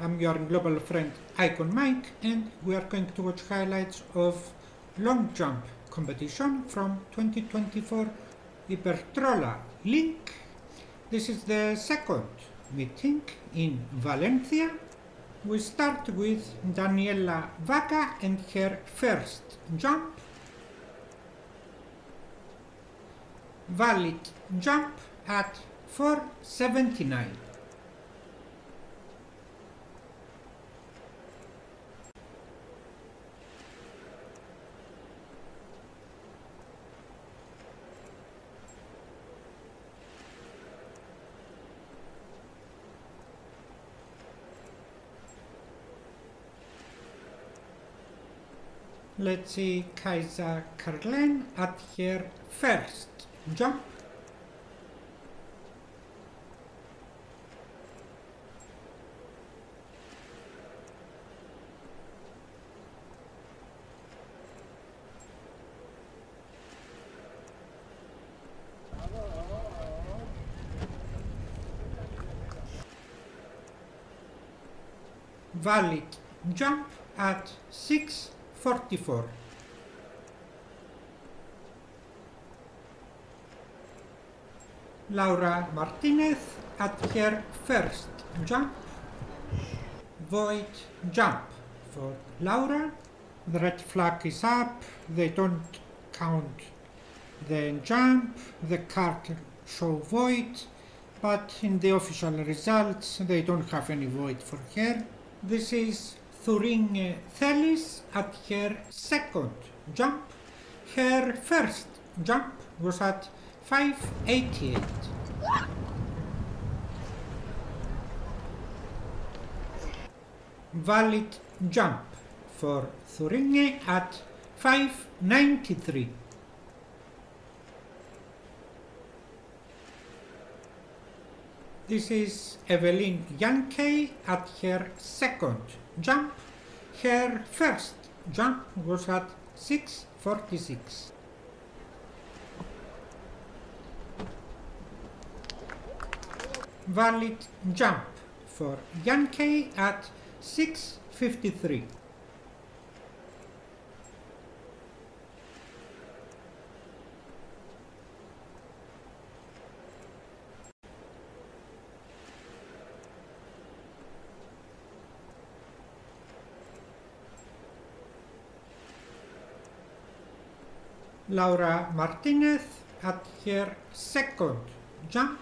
I'm your global friend Icon Mike and we are going to watch highlights of long jump competition from 2024 Iberdrola Link. This is the second meeting in Valencia. We start with Daniela Vaca and her first jump. Valid jump at 479. Let's see Kaiza Karlen at her first. Jump. Valid. Jump at 644. Laura Martinez at her first jump. Void jump for Laura. The red flag is up. They don't count the jump. The card show void. But in the official results they don't have any void for her. This is Zuriñe Celis at her second jump. Her first jump was at 588. Valid jump for Zuriñe at 593. This is Evelyn Yankey at her second jump. Her first jump was at 646. Valid jump for Yankey at 653. Laura Martinez at her second jump.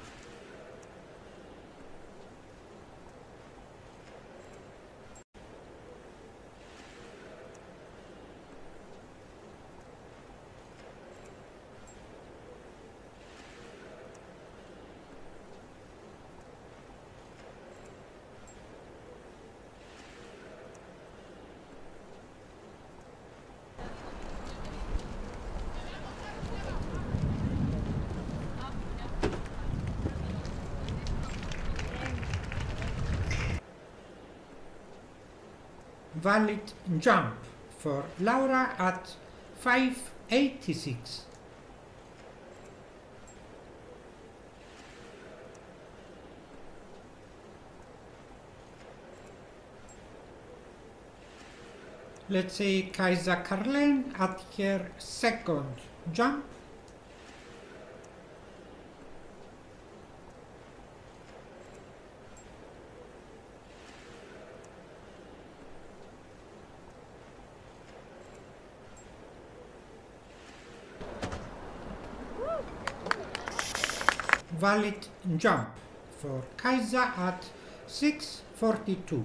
Valid jump for Laura at 586. Let's say Kaiza Karlen at her second jump. Valid jump for Kaiza at 642.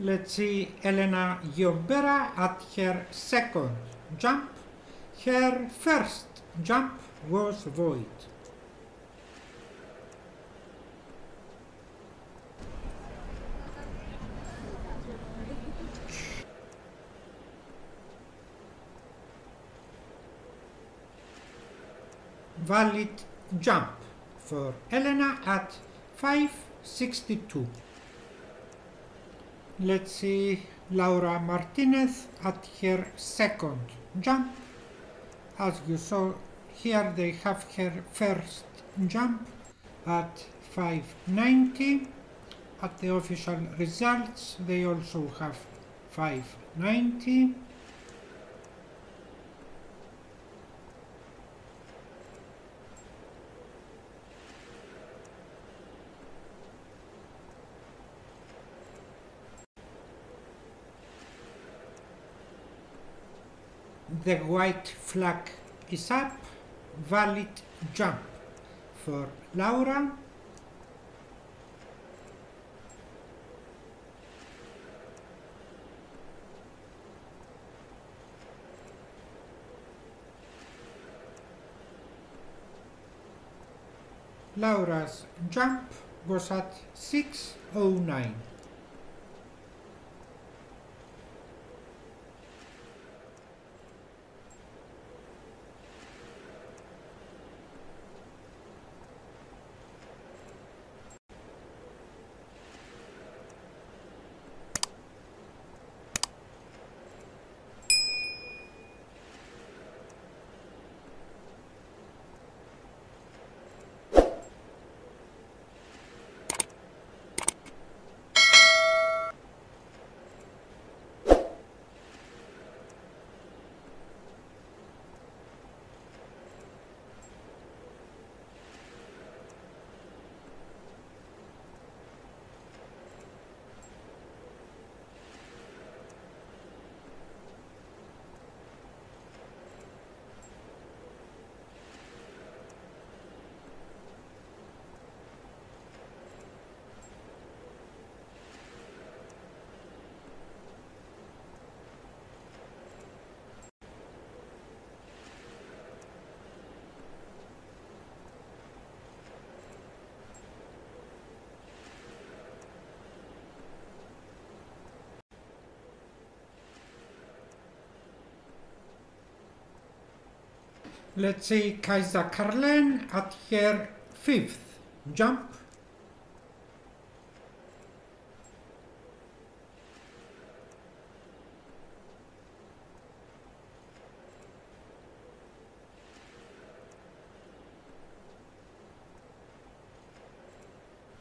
Let's see Elena Llobera at her second jump. Her first jump was void. Valid jump for Elena at 562. Let's see Laura Martinez at her second jump. As you saw, here they have her first jump at 590. At the official results, they also have 590. The white flag is up, valid jump for Laura. Laura's jump was at 609. Let's see Kaiza Karlen at her fifth jump.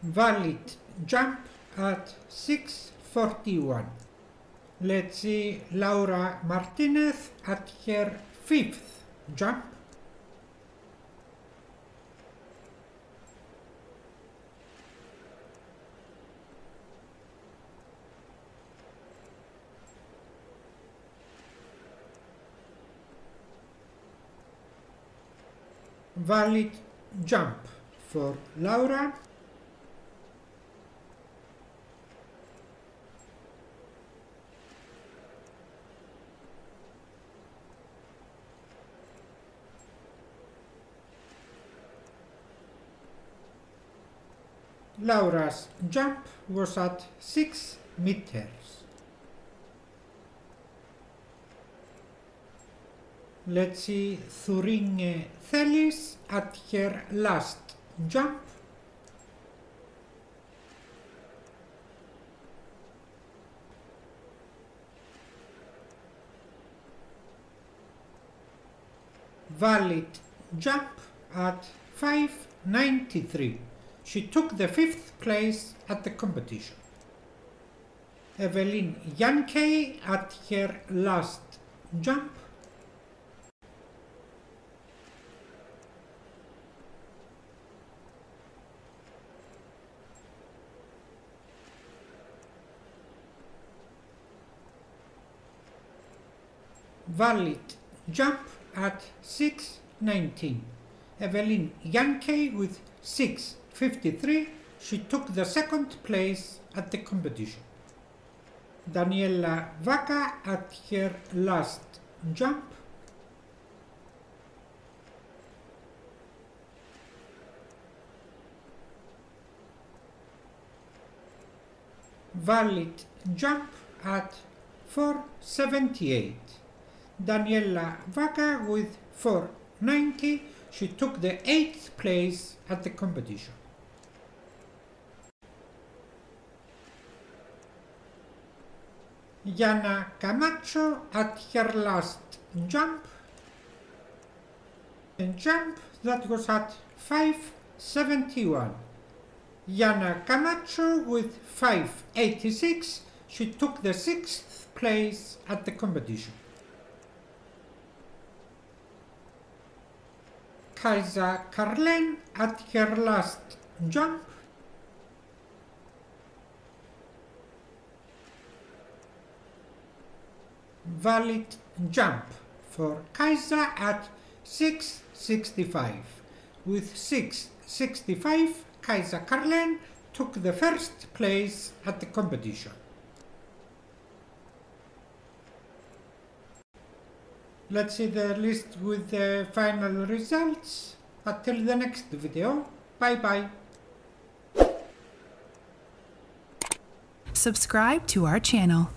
Valid jump at 641. Let's see Laura Martinez at her fifth jump. Valid jump for Laura. Laura's jump was at 6 meters. Let's see Zuriñe Celis at her last jump. Valid jump at 593. She took the fifth place at the competition. Evelyn Yankey at her last jump. Valid jump at 6.19. Evelyn Yankey with 6.53, she took the second place at the competition. Daniela Vaca at her last jump. Valid jump at 478. Daniela Vaca with 490. She took the eighth place at the competition. Jana Camacho at her last jump. And jump that was at 571. Jana Camacho with 586. She took the sixth place at the competition. Kaiza Karlen at her last jump valid jump for Kaiza at 665. With 665, Kaiza Karlen took the first place at the competition. Let's see the list with the final results. Until the next video, bye bye. Subscribe to our channel.